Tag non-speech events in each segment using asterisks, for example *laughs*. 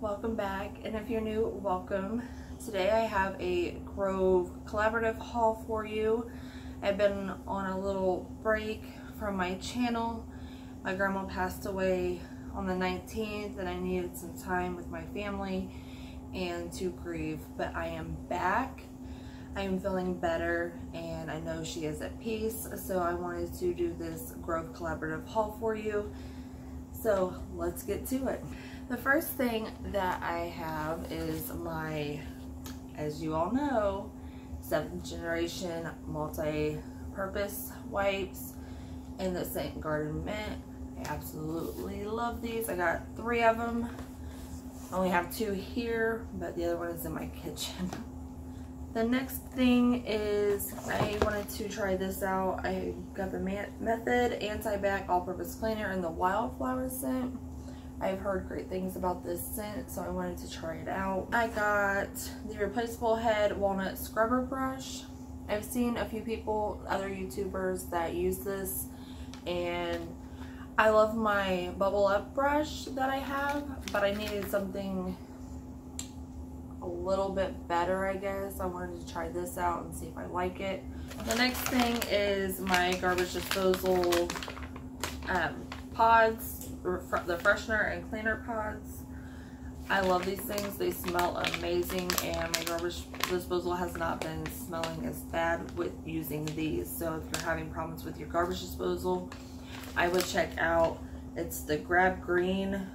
welcome back. And if you're new welcome. Today I have a Grove collaborative haul for you. I've been on a little break from my channel. My grandma passed away on the 19th and I needed some time with my family and to grieve but I am back. I am feeling better and I know she is at peace so I wanted to do this Grove collaborative haul for you. So let's get to it the first thing that I have is my, as you all know, seventh generation multi-purpose wipes in the St. Garden Mint. I absolutely love these. I got three of them. I only have two here, but the other one is in my kitchen. *laughs* The next thing is I wanted to try this out. I got the Method Anti-Bac All-Purpose Cleaner in the Wildflower scent. I've heard great things about this scent, so I wanted to try it out. I got the replaceable head walnut scrubber brush. I've seen a few people, other YouTubers that use this, and I love my bubble up brush that I have, but I needed something a little bit better, I guess. I wanted to try this out and see if I like it. The next thing is my garbage disposal um, pods the freshener and cleaner pods. I love these things. They smell amazing and my garbage disposal has not been smelling as bad with using these. So if you're having problems with your garbage disposal, I would check out, it's the Grab Green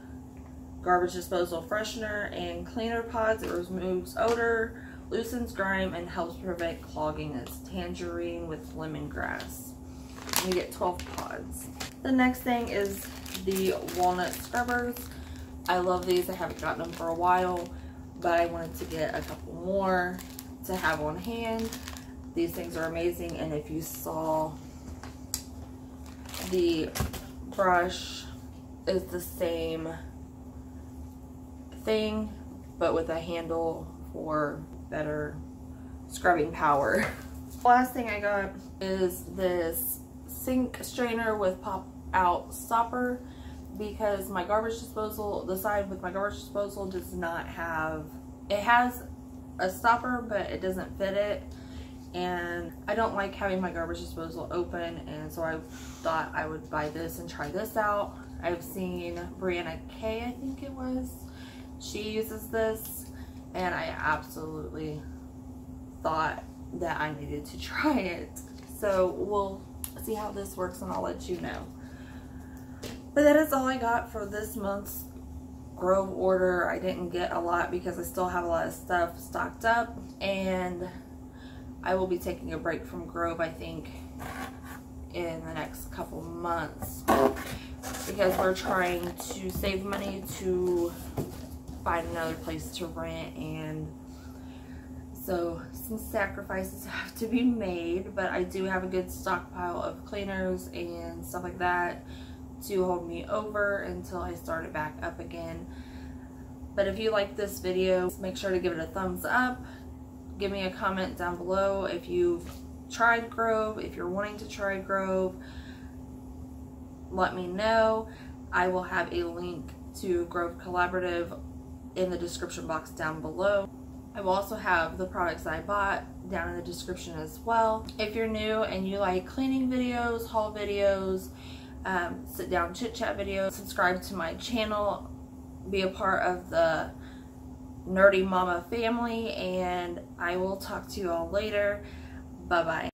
Garbage Disposal Freshener and Cleaner Pods. It removes odor, loosens grime, and helps prevent clogging. It's tangerine with lemongrass. You get 12 pods. The next thing is the walnut scrubbers. I love these. I haven't gotten them for a while, but I wanted to get a couple more to have on hand. These things are amazing, and if you saw the brush is the same thing, but with a handle for better scrubbing power. *laughs* Last thing I got is this sink strainer with pop out stopper because my garbage disposal, the side with my garbage disposal does not have, it has a stopper, but it doesn't fit it. And I don't like having my garbage disposal open. And so I thought I would buy this and try this out. I've seen Brianna K, I think it was. She uses this and I absolutely thought that I needed to *laughs* try it. So we'll see how this works and I'll let you know. But that is all I got for this month's Grove order. I didn't get a lot because I still have a lot of stuff stocked up. And I will be taking a break from Grove, I think, in the next couple months. Because we're trying to save money to find another place to rent and so some sacrifices *laughs* have to be made but I do have a good stockpile of cleaners and stuff like that to hold me over until I start it back up again. But if you like this video, make sure to give it a thumbs up. Give me a comment down below if you've tried Grove, if you're wanting to try Grove. Let me know. I will have a link to Grove Collaborative in the description box down below. I will also have the products I bought down in the description as well. If you're new and you like cleaning videos, haul videos, um, sit down chit chat video, subscribe to my channel, be a part of the Nerdy Mama family, and I will talk to you all later. Bye bye.